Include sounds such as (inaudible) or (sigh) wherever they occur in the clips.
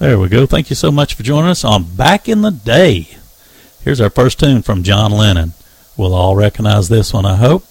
There we go. Thank you so much for joining us on Back in the Day. Here's our first tune from John Lennon. We'll all recognize this one, I hope.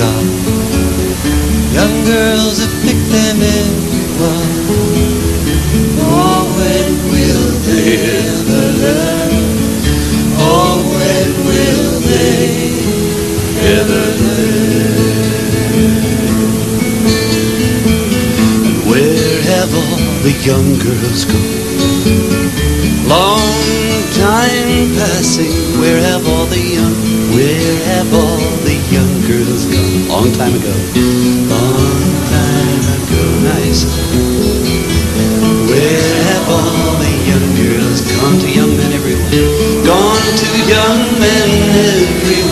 drop. Young girls have picked them every. Oh, when will they ever learn? Oh, when will they ever learn? And where have all the young girls gone? Long time passing, where have all the young, where have all the young girls gone? long time ago. Long time ago. Nice. Where have all the young girls gone to young men everywhere? Gone to young men everywhere.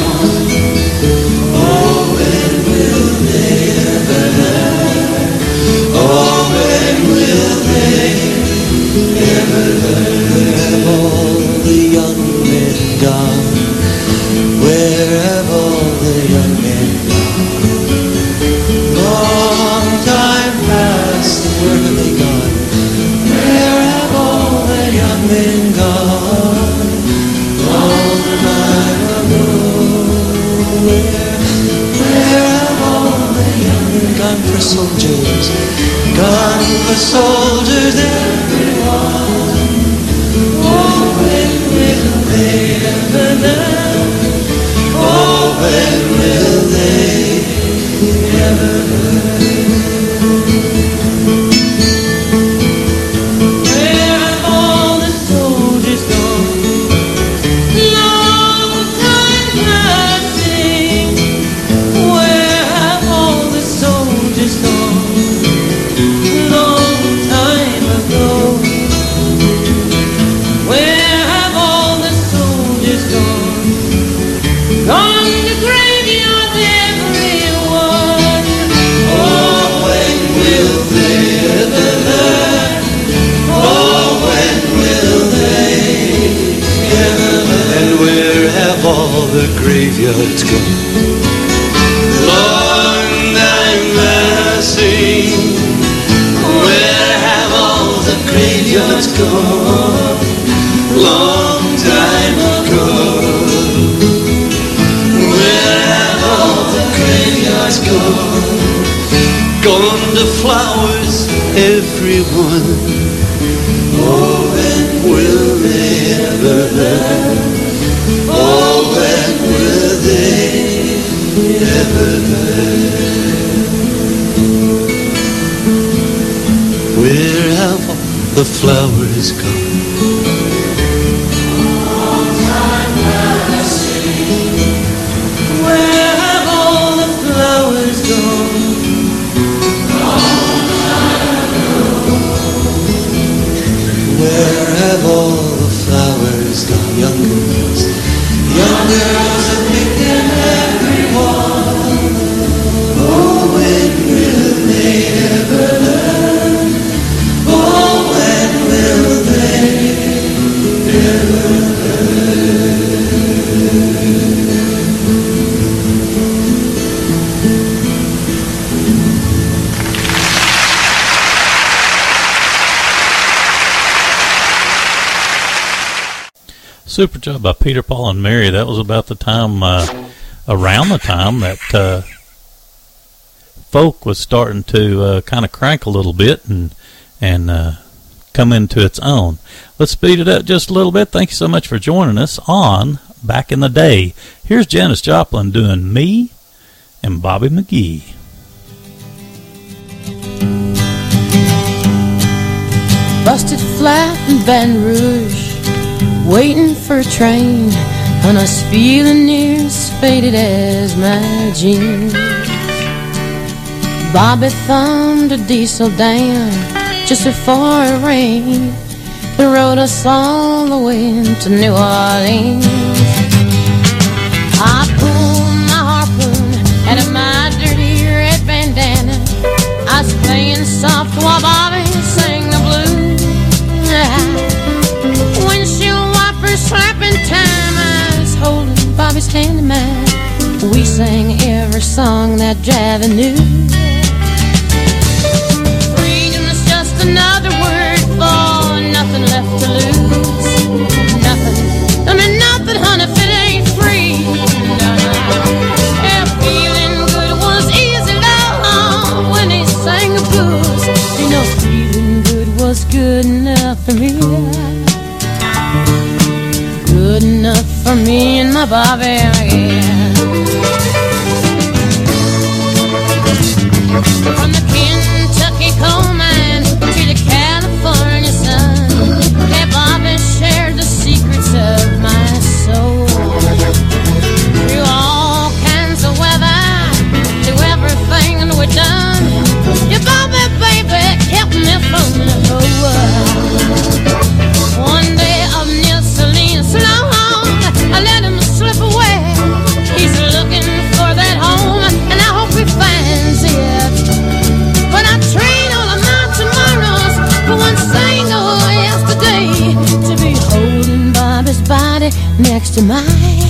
Peter, Paul, and Mary. That was about the time, uh, around the time that uh, folk was starting to uh, kind of crank a little bit and and come into its own. Let's speed it up just a little bit. Thank you so much for joining us on Back in the Day. Here's Janis Joplin doing Me and Bobby McGee. Busted flat in Baton Rouge, waiting for a train, and I was feeling near as faded as my jeans. Bobby thumbed a diesel down just before it rained and rode us all the way to New Orleans. I pulled my harpoon out of my dirty red bandana. I was playing soft while Bobby slapping time. I was holding Bobby's hand in mine. We sang every song that Javi knew. Freedom is just another word for nothing left to lose. Nothing. I mean nothing, honey, if it ain't free. No, no. Yeah, feeling good was easy, love, when he sang the blues. You know, feeling good was good enough for me. For me and my Bobby. Next to mine.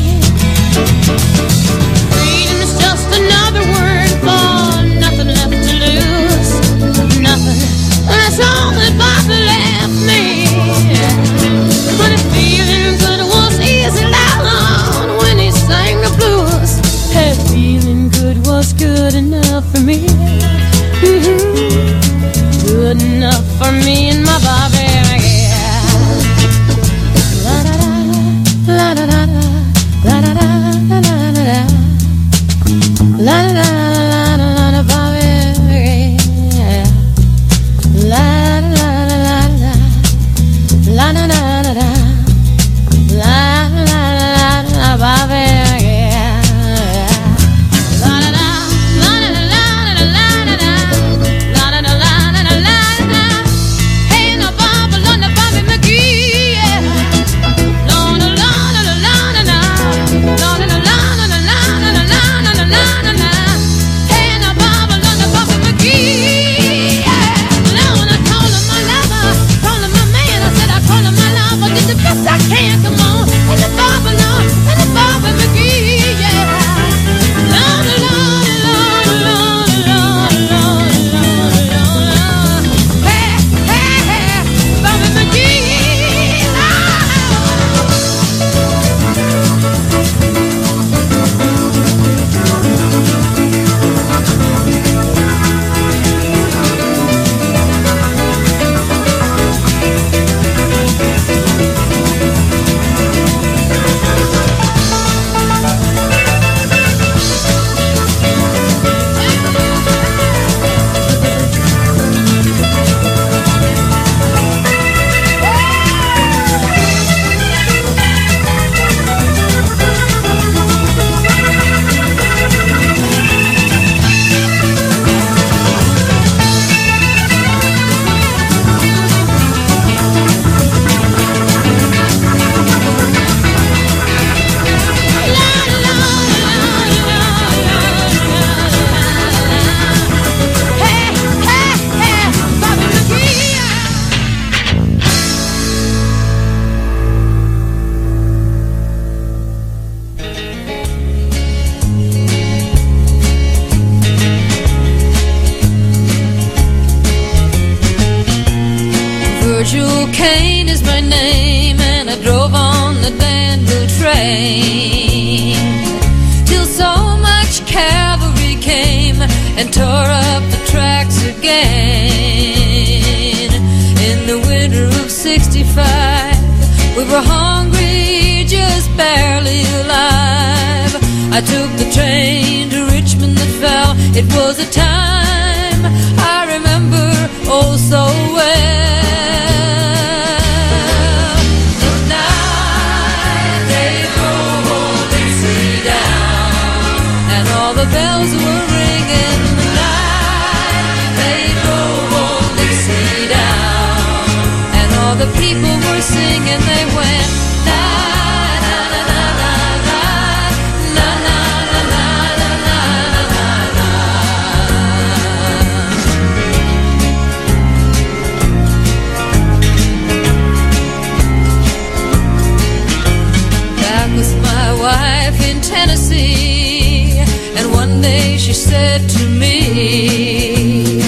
Tennessee. And one day she said to me,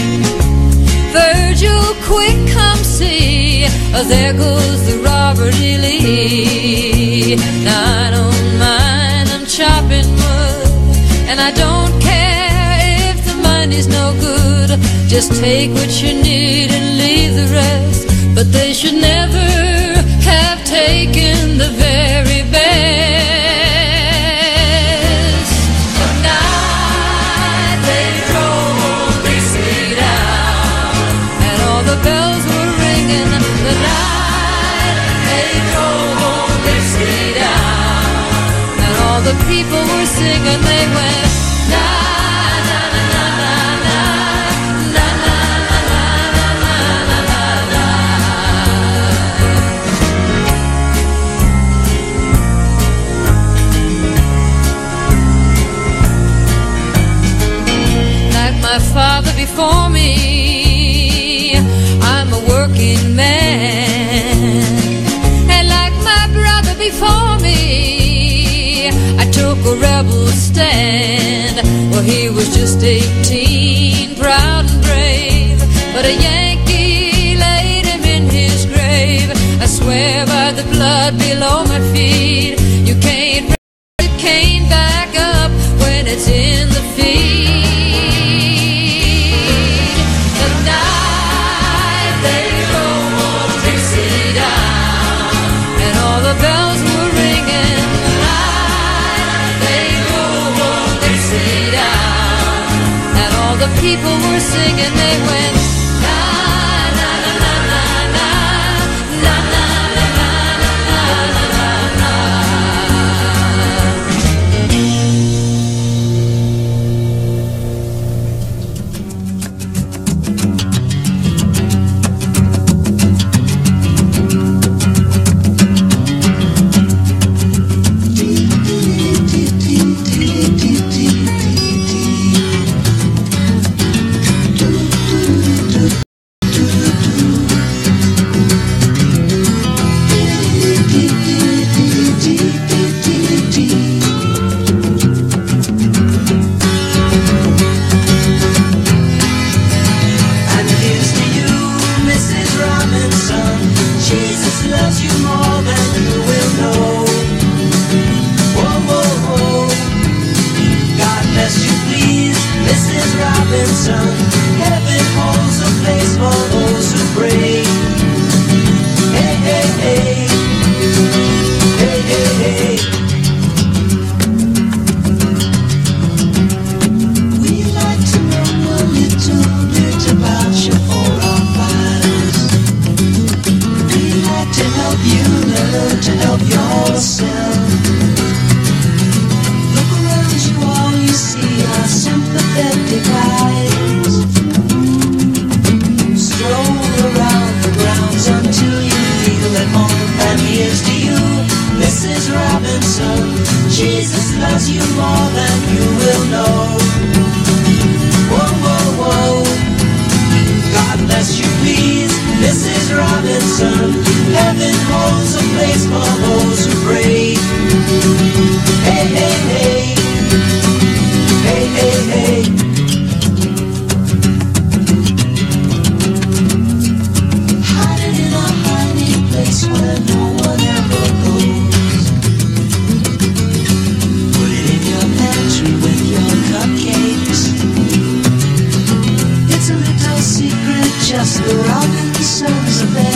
Virgil, quick, come see. Oh, there goes the Robert E. Lee. Now, I don't mind, I'm chopping wood. And I don't care if the money's no good. Just take what you need and leave the rest. But they should never have taken the music and they went stand. Well, he was just 18, proud and brave, but a Yankee laid him in his grave. I swear by the blood below my feet, you can't. People were singing, they went, lost around in the service of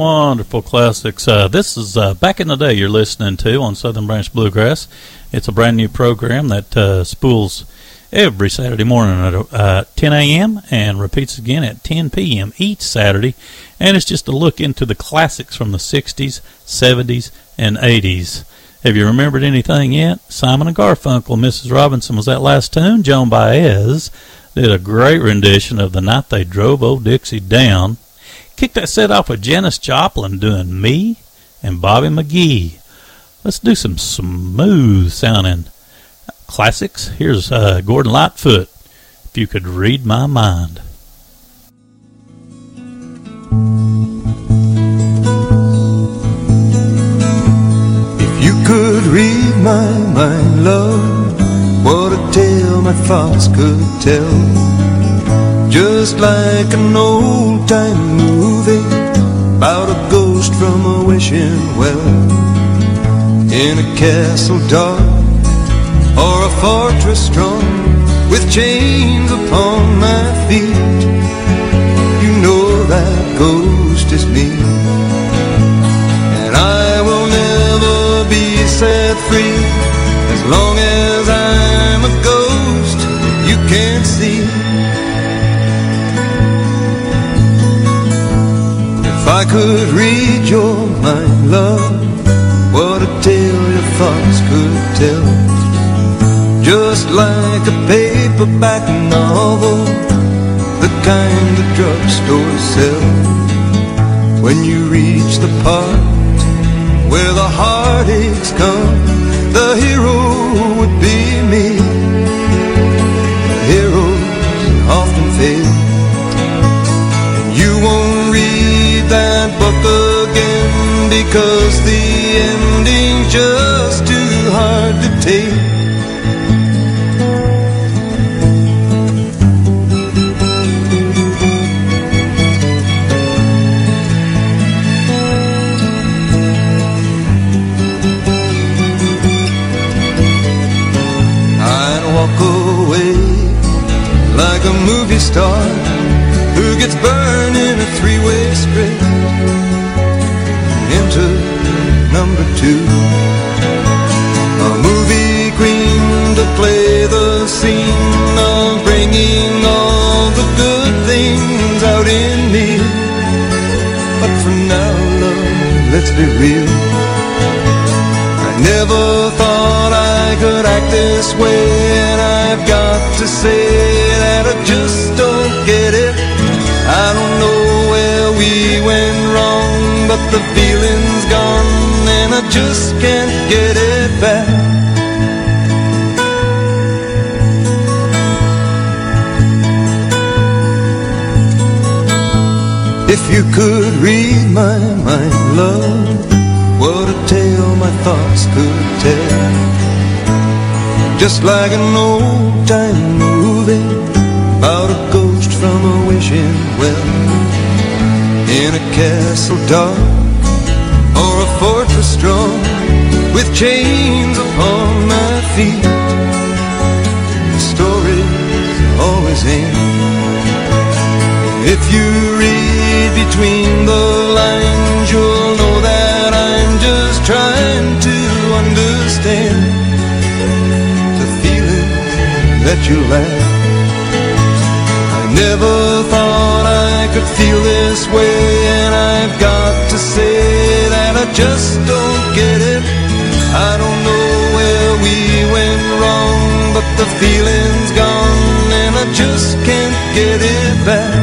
wonderful classics. Uh, this is uh, back in the day you're listening to on Southern Branch Bluegrass. It's a brand new program that uh, spools every Saturday morning at uh, 10 a.m. and repeats again at 10 p.m. each Saturday. And it's just a look into the classics from the 60s, 70s, and 80s. Have you remembered anything yet? Simon and Garfunkel, Mrs. Robinson was that last tune. Joan Baez did a great rendition of The Night They Drove Old Dixie Down. Kick that set off with Janis Joplin doing Me and Bobby McGee. Let's do some smooth sounding classics. Here's uh, Gordon Lightfoot. If you could read my mind. If you could read my mind, love, what a tale my thoughts could tell. Just like an old time movie about a ghost from a wishing well in a castle dark or a fortress strong with chains upon my feet. You know that ghost is me, and I will never be set free as long as I'm a ghost you can't I could read your mind, love, what a tale your thoughts could tell. Just like a paperback novel, the kind the drugstore sell. When you reach the part where the heartaches come, the hero because the ending's just too hard to take. You could read my mind, love, what a tale my thoughts could tell. Just like an old time movie about a ghost from a wishing well in a castle dark or a fortress strong with chains upon my feet. The stories always end. If you read between the lines, you'll know that I'm just trying to understand the feeling that you lack. I never thought I could feel this way, and I've got to say that I just don't get it. I don't know where we went wrong, but the feeling's gone, and I just can't get it back.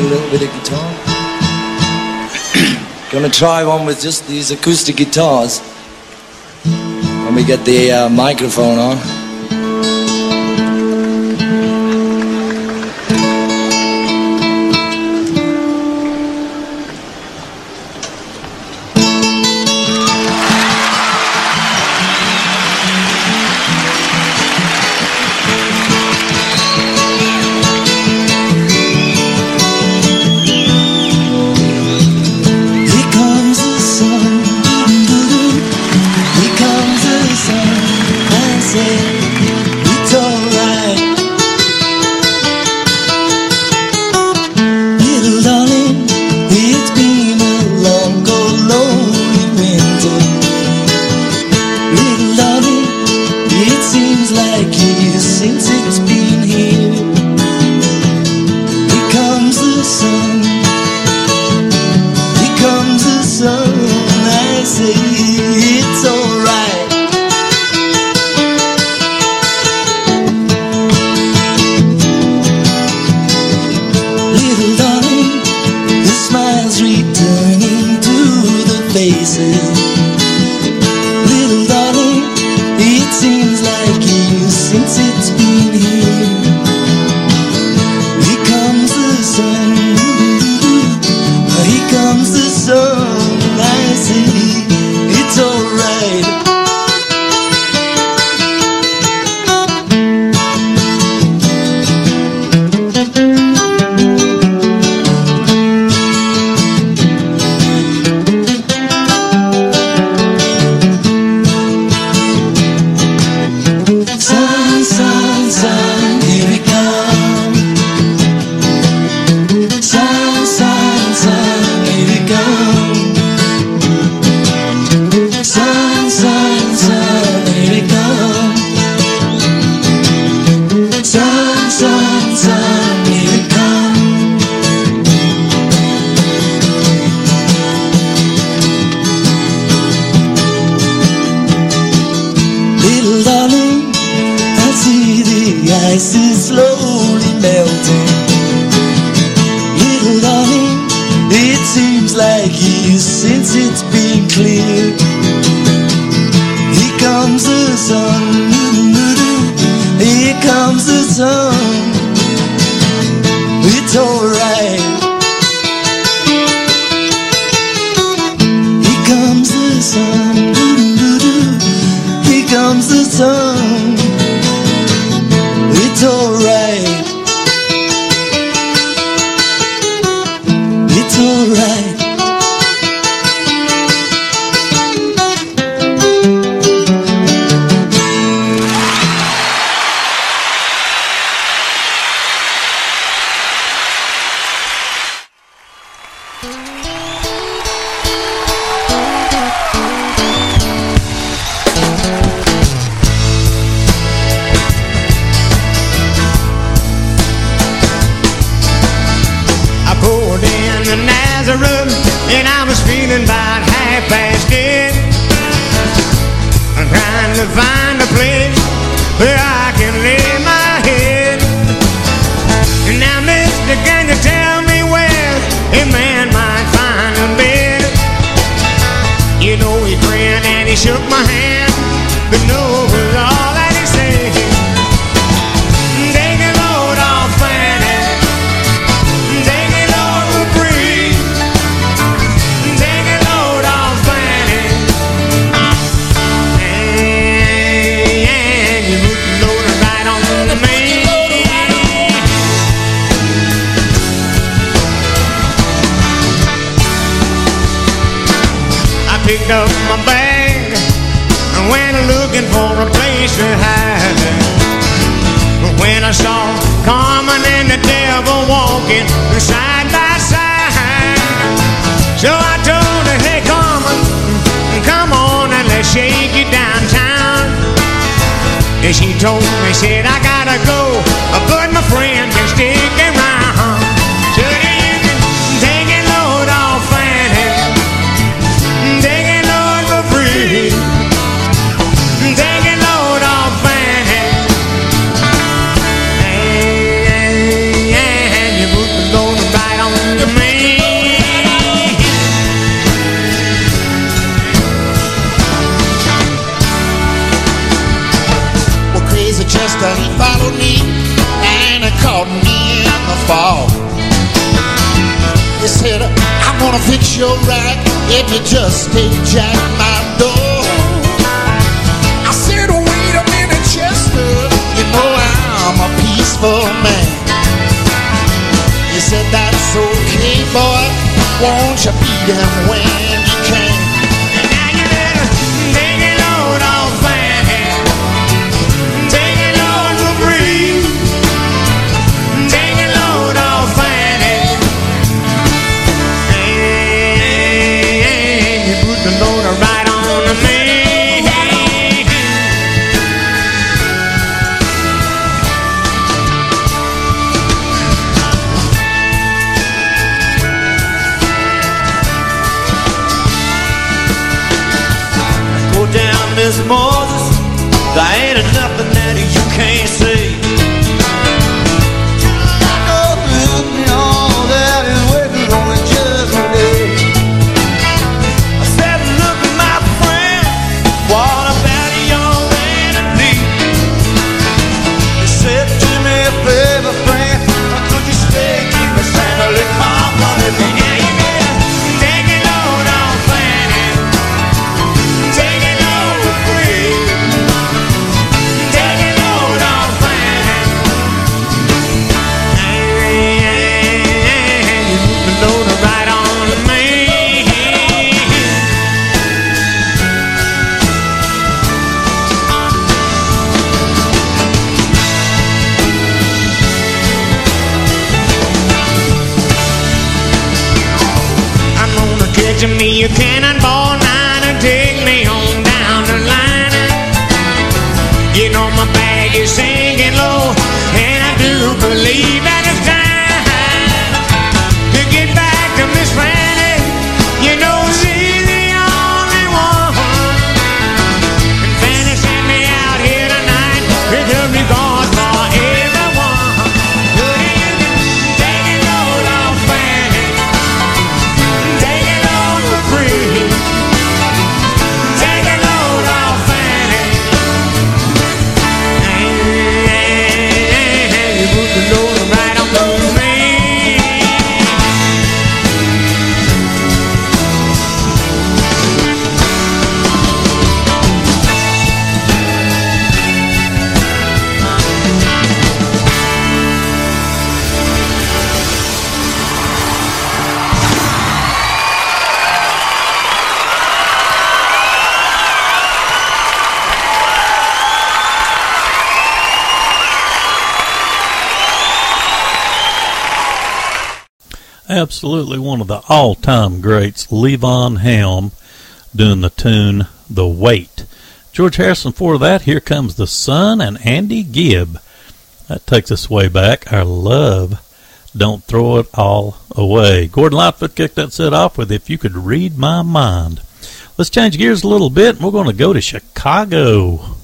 a little bit of guitar. (coughs) Gonna try one with just these acoustic guitars when we get the uh, microphone on. he shook my hand. told me, said, I gotta go. gonna fix your right if you just stay jack my door. I said, wait a minute, Chester, you know I'm a peaceful man. He said, that's okay, boy, won't you beat him when? Miss Moses, there ain't nothing that you can't see. Absolutely one of the all-time greats, Levon Helm, doing the tune "The Weight." George Harrison for that. Here comes the Sun and Andy Gibb. That takes us way back. Our love. Don't throw it all away. Gordon Lightfoot kicked that set off with "If You Could Read My Mind." Let's change gears a little bit, and we're going to go to Chicago.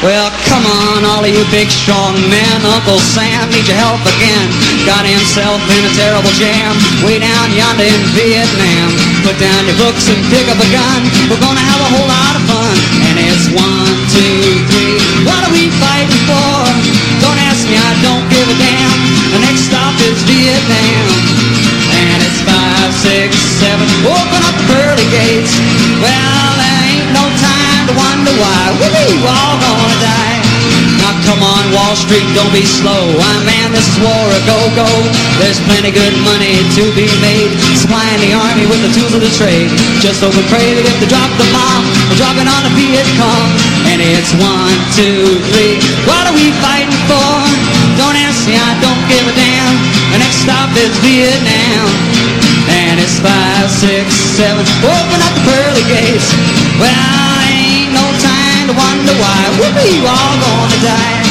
Well, come on, all of you big strong men. Uncle Sam needs your help again. Got himself in a terrible jam way down yonder in Vietnam. Put down your books and pick up a gun. We're gonna have a whole lot of fun. And it's one, two, three. What are we fighting for? Don't ask me, I don't give a damn. The next stop is Vietnam. And it's five, six, seven. Open up the pearly gates. Well, no time to wonder why. We're all gonna die. Now come on, Wall Street, don't be slow. I man, this is war a go-go. There's plenty good money to be made. Supplying the army with the tools of the trade. Just hope and pray that if they drop the bomb, we're dropping on the Viet Cong. And it's one, two, three. What are we fighting for? Don't me, I don't give a damn. The next stop is Vietnam. And it's five, six, seven. Open up the pearly gates. Well, ain't no time to wonder why. Whoopee, you all gonna die.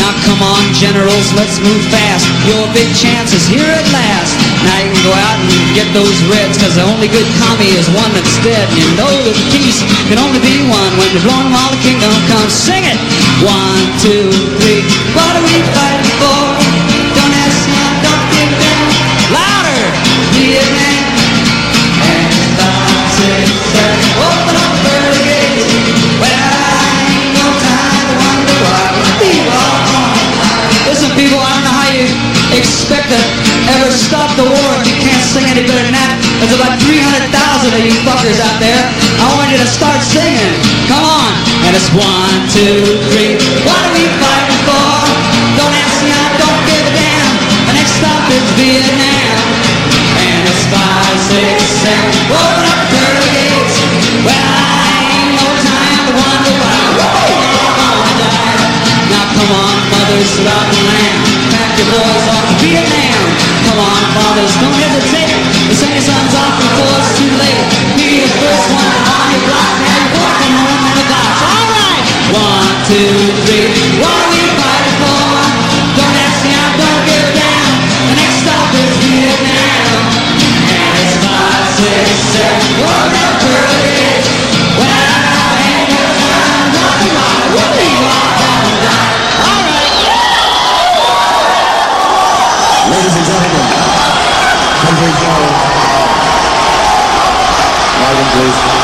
Now come on, generals, let's move fast. Your big chance is here at last. Now you can go out and get those reds, cause the only good commie is one that's dead. And you know that peace can only be one when you've blown all the kingdom comes. Sing it! One, two, three. What are we fighting for? Don't ask me, don't give down. Louder! And 300,000 of you fuckers out there. I want you to start singing. Come on. And it's one, two, three. What are we fighting for? Don't ask me, I don't give a damn. The next stop is Vietnam. And it's five, six, seven. Open up the gates. Well, I ain't no time to wonder why. Gonna die. Now come on, mothers the land, pack your boys off to Vietnam. Come on, fathers, don't hesitate. The your sons off before it's too late. Be the first one on your block, now you're walking home in the box. All right, one, two, three. What are we fighting for? Don't ask me, I don't give a damn. The next stop is Vietnam. And it's five, six, seven. Open up pearly please.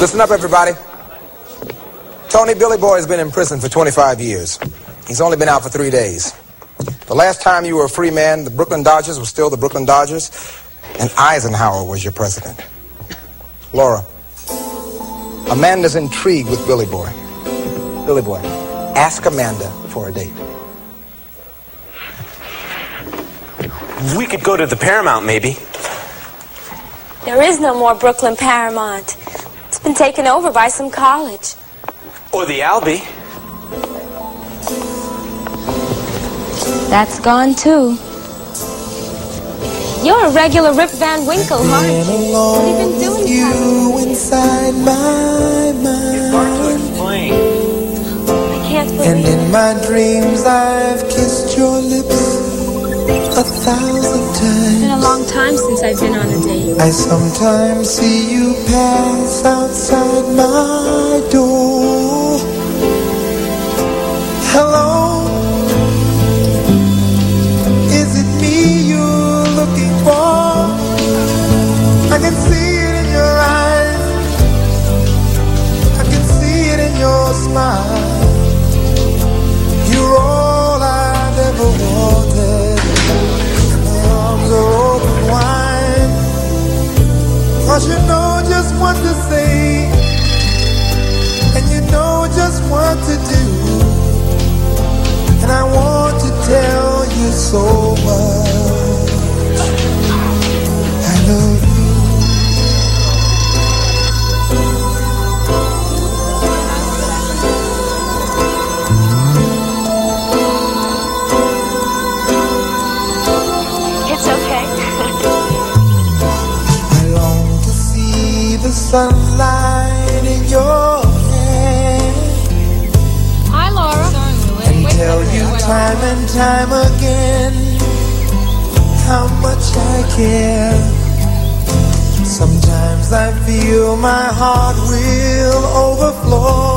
Listen up, everybody. Tony Billy Boy has been in prison for 25 years. He's only been out for three days. The last time you were a free man, the Brooklyn Dodgers were still the Brooklyn Dodgers, and Eisenhower was your president. Laura, Amanda's intrigued with Billy Boy. Billy Boy, ask Amanda for a date. We could go to the Paramount, maybe. There is no more Brooklyn Paramount. It's been taken over by some college. Or the Albee. That's gone too. You're a regular Rip Van Winkle, aren't you? What have you been doing you inside my mind. I can't believe And in my dreams I've kissed your lips a thousand It's times. been a long time since I've been on a date. I sometimes see you pass outside my door. Smile. You're all I've ever wanted. And my arms are open wide. Cause you know just what to say. And you know just what to do. And I want to tell you so much. Sunlight in your hair. Hi, Laura. you time and time again how much I care. Sometimes I feel my heart will overflow.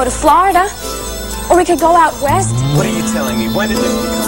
go to Florida. Or we could go out west. What are you telling me? When did this become?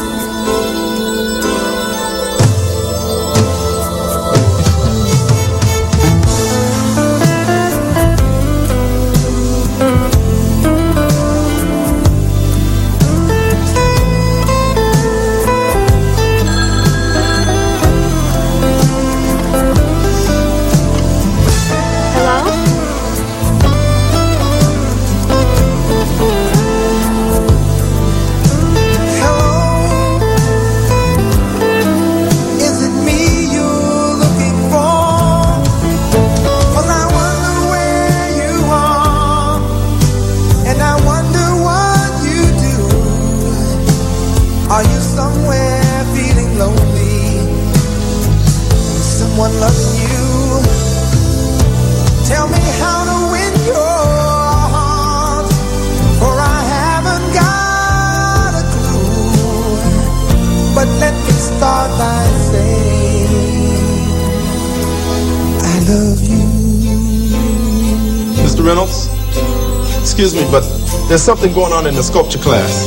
There's something going on in the sculpture class.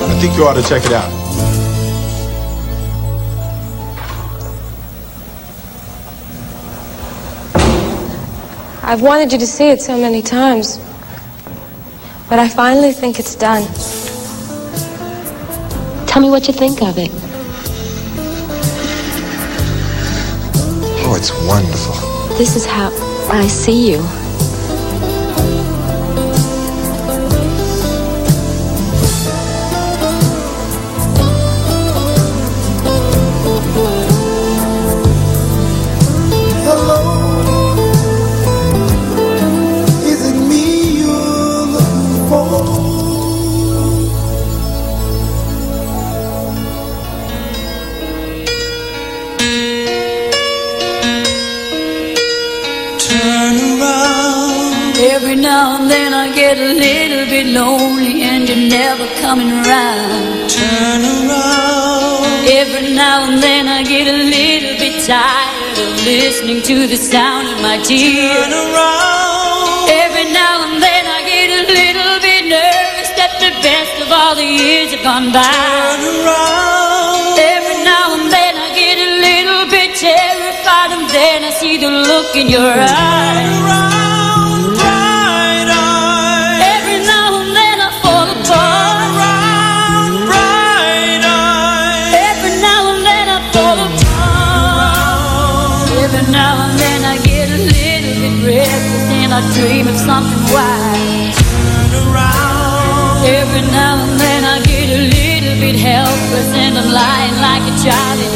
I think you ought to check it out. I've wanted you to see it so many times, but I finally think it's done. Tell me what you think of it. Oh, it's wonderful. This is how I see you. coming round. Turn around. Every now and then I get a little bit tired of listening to the sound of my tears. Turn around. Every now and then I get a little bit nervous that the best of all the years have gone by. Turn around. Every now and then I get a little bit terrified, and then I see the look in your eyes. Around. I dream of something wild. Every now and then I get a little bit helpless and I'm lying like a child.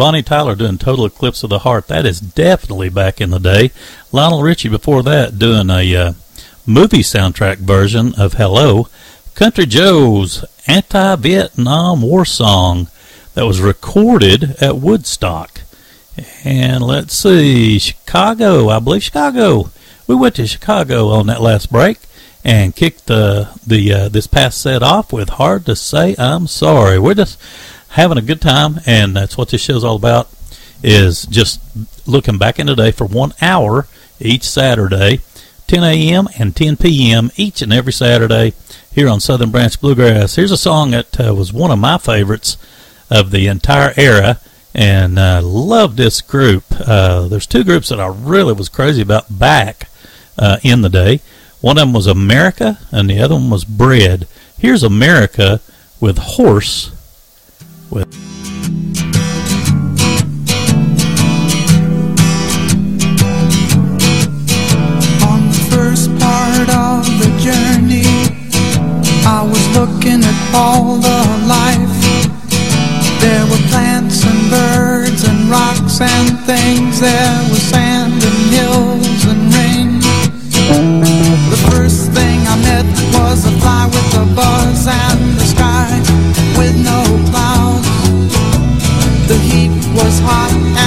Bonnie Tyler doing Total Eclipse of the Heart. That is definitely back in the day. Lionel Richie before that doing a uh, movie soundtrack version of Hello. Country Joe's anti Vietnam War song that was recorded at Woodstock. And let's see, Chicago, I believe Chicago. We went to Chicago on that last break and kicked the the uh, this past set off with "Hard to Say I'm Sorry." We're just having a good time, and that's what this show's all about. Is just looking back in the day for one hour each Saturday, 10 a.m. and 10 p.m. each and every Saturday here on Southern Branch Bluegrass. Here's a song that uh, was one of my favorites of the entire era, and uh, love this group. Uh, there's two groups that I really was crazy about back uh, in the day. One of them was America, and the other one was Bread. Here's America with Horse. With On the first part of the journey, I was looking at all the life. There were plants and birds and rocks and things. There was sand and hills and rain. The first thing I met was a fly with a buzz hot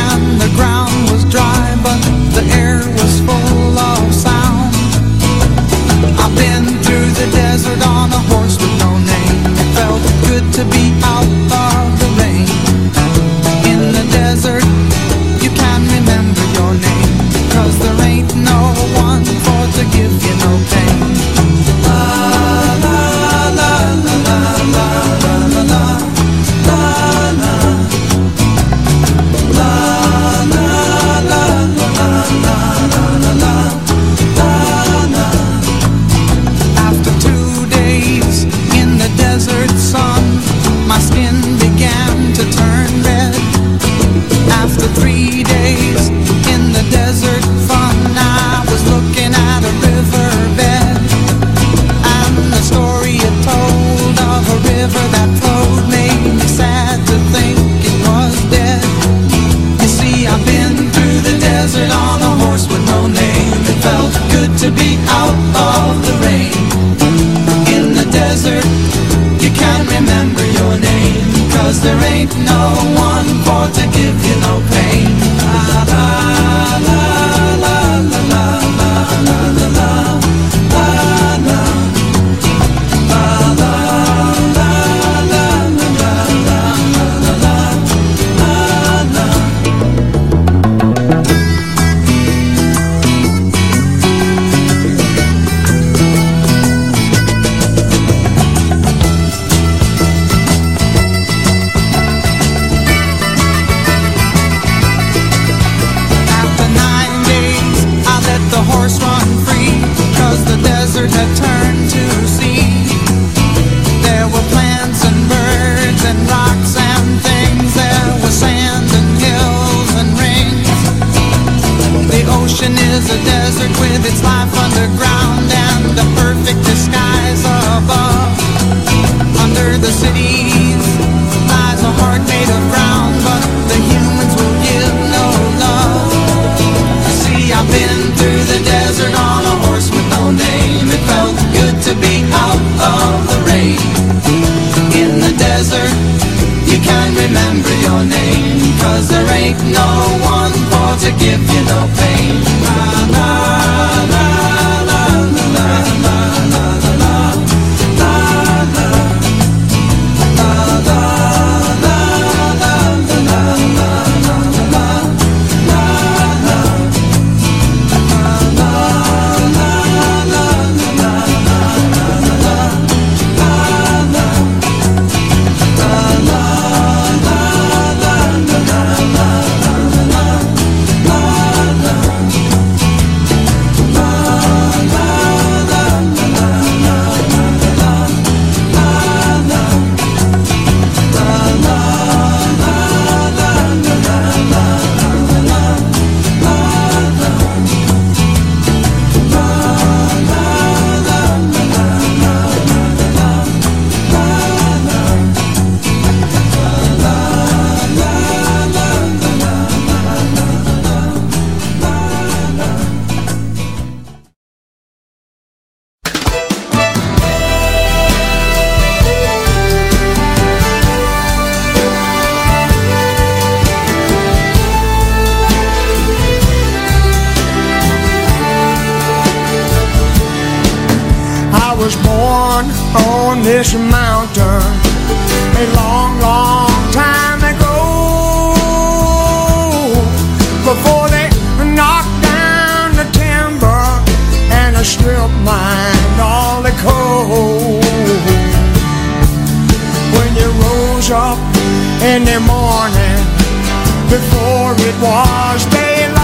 When you rose up in the morning before it was daylight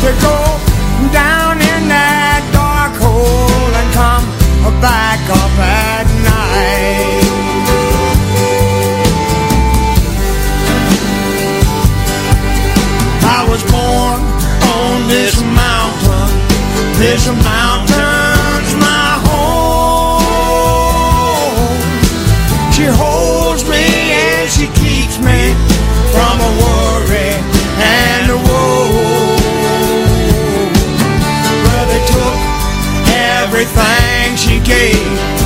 to go down in that dark hole and come back up at night. I was born on this mountain. This mountain's game.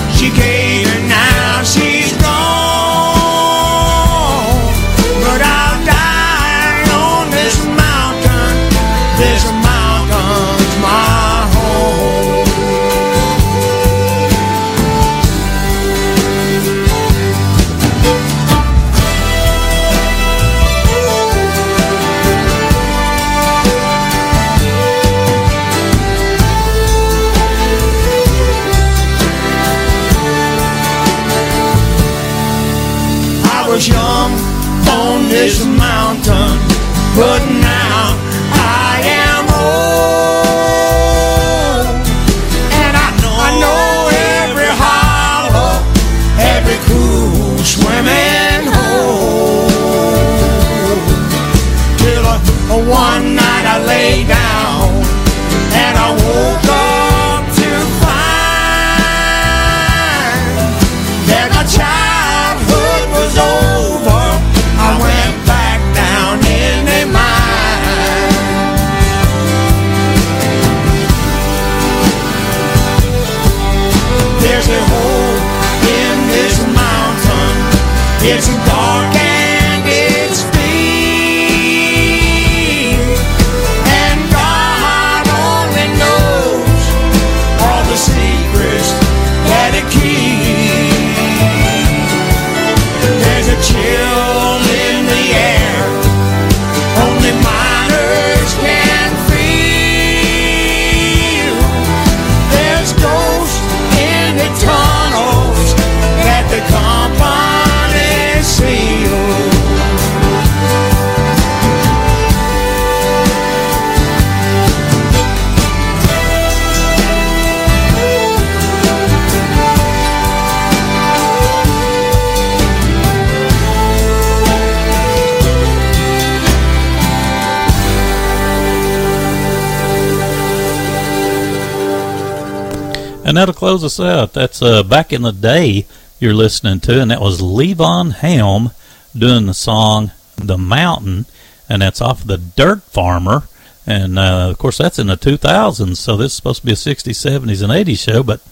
That'll close us out. That's uh, back in the day you're listening to, and that was Levon Helm doing the song "The Mountain," and that's off of the Dirt Farmer. And uh, of course, that's in the 2000s, so this is supposed to be a 60s, 70s, and 80s show. But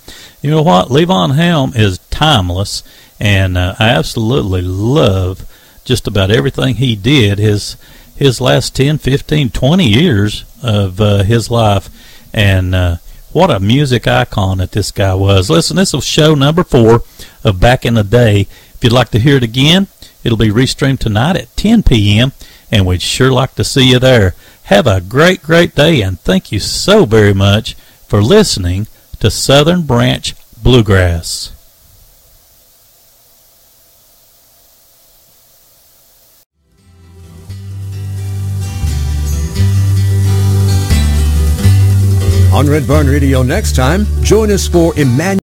you know what? Levon Helm is timeless, and uh, I absolutely love just about everything he did. His his last 10, 15, 20 years of uh, his life, and uh, what a music icon that this guy was. Listen, this is show number four of Back in the Day. If you'd like to hear it again, it'll be restreamed tonight at 10 p.m., and we'd sure like to see you there. Have a great, great day, and thank you so very much for listening to Southern Branch Bluegrass. On Red Barn Radio next time, join us for Emmanuel.